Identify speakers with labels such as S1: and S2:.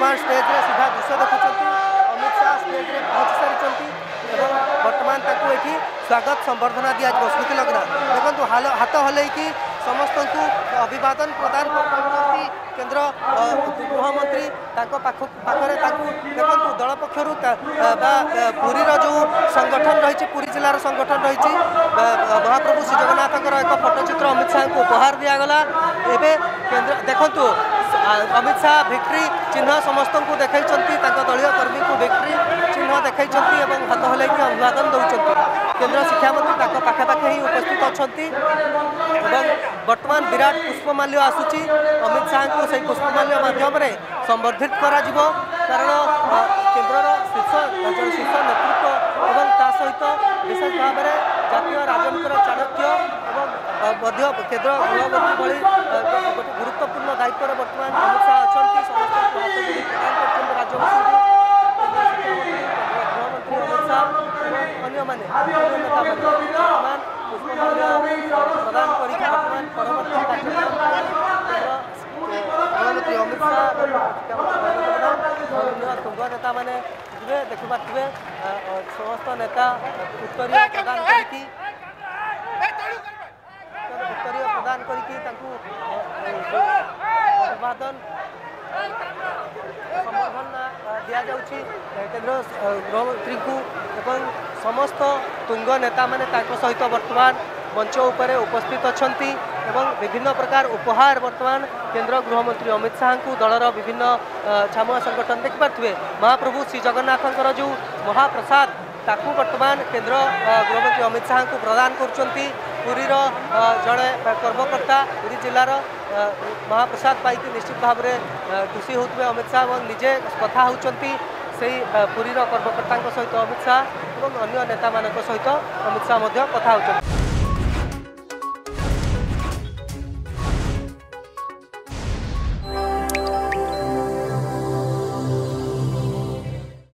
S1: ବର୍ତ୍ତମାନ ଷ୍ଟେଜ୍ରେ ସିଧା ଦୃଶ୍ୟ ଦେଖୁଛନ୍ତି ଅମିତ ଶାହା ଷ୍ଟେଜ୍ରେ ପହଞ୍ଚି ସାରିଛନ୍ତି ଏବଂ ବର୍ତ୍ତମାନ ତାକୁ ଏଠି ସ୍ୱାଗତ ସମ୍ବର୍ଦ୍ଧନା ଦିଆଯିବ ସ୍ମୃତି ଲଗ୍ନା ଦେଖନ୍ତୁ ହାତ ହଲେଇକି ସମସ୍ତଙ୍କୁ ଅଭିବାଦନ ପ୍ରଦାନ କରୁଛନ୍ତି କେନ୍ଦ୍ର ଗୃହମନ୍ତ୍ରୀ ତାଙ୍କ ପାଖ ପାଖରେ ତାଙ୍କୁ ଦେଖନ୍ତୁ ଦଳ ପକ୍ଷରୁ ବା ପୁରୀର ଯେଉଁ ସଂଗଠନ ରହିଛି ପୁରୀ ଜିଲ୍ଲାର ସଂଗଠନ ରହିଛି ମହାପ୍ରଭୁ ଶ୍ରୀ ଜଗନ୍ନାଥଙ୍କର ଏକ ଫଟୋଚିତ୍ର ଅମିତ ଶାହାଙ୍କୁ ଉପହାର ଦିଆଗଲା ଏବେ କେନ୍ଦ୍ର ଦେଖନ୍ତୁ অমিত শাহ ভিক্টরি চিহ্ন সমস্ত দেখাই দলীয় কর্মী ভিক্টরি চিহ্ন দেখাই এবং হাত হলাইকি অভিবাদন দৌঁতে কেন্দ্র শিক্ষামন্ত্রী তাঁর পাখাপাখি হি উপস্থিত অনেক এবং বর্তমান বিরাট পুষ্পমাল্য আসুচি অমিত শাহ সেই পুষ্পমাল্য মাধ্যমে সম্বর্ধিত করা কারণ ଅଜାତୀୟ ରାଜନୀତିର ଚାଣକ୍ୟ ଏବଂ ମଧ୍ୟ କେନ୍ଦ୍ର ଗୃହମନ୍ତ୍ରୀ ଭଳି ଗୋଟେ ଗୁରୁତ୍ୱପୂର୍ଣ୍ଣ ଦାୟିତ୍ୱରେ ବର୍ତ୍ତମାନ ଅମିତ ଶାହା ଅଛନ୍ତି ସମସ୍ତଙ୍କୁ ହାତ ଯୋଡ଼ି ପ୍ରଦାନ କରୁଛନ୍ତି ରାଜ୍ୟବାସୀଙ୍କୁ ଗୃହମନ୍ତ୍ରୀ ଅମିତ ଶାହା ଏବଂ ଅନ୍ୟମାନେ ଅନ୍ୟ ନେତାମାନେ ବର୍ତ୍ତମାନ ପୁଷ୍ପମାଲ୍ୟ ନେତା ମାନେ ଯିବେ ଦେଖିପାରୁଥିବେ ସମସ୍ତ ନେତା ଉତ୍ତରୀୟ ପ୍ରଦାନ କରିକି ଉତ୍ତରୀୟ ପ୍ରଦାନ କରିକି ତାଙ୍କୁ ଅଭିବାଦନ ଦିଆଯାଉଛି କେନ୍ଦ୍ର ଗୃହମନ୍ତ୍ରୀଙ୍କୁ ଏବଂ ସମସ୍ତ ତୁଙ୍ଗ ନେତାମାନେ ତାଙ୍କ ସହିତ ବର୍ତ୍ତମାନ ମଞ୍ଚ ଉପରେ ଉପସ୍ଥିତ ଅଛନ୍ତି एवं विभिन्न प्रकार उपहार बर्तमान केन्द्र गृहमंत्री अमित शाह को दलर विभिन्न छामुआ संगठन देखिपे महाप्रभु श्रीजगन्नाथ जो महाप्रसाद ताकू बर्तमान केन्द्र गृहमंत्री अमित शाह को प्रदान करीर जड़े कर्मकर्ता पूरी जिलार महाप्रसाद पाई निश्चित भाव खुशी होते हैं अमित शाह निजे कथा होती पूरीर कर्मकर्ता सहित अमित शाह और अगर नेता सहित अमित शाह कथ होती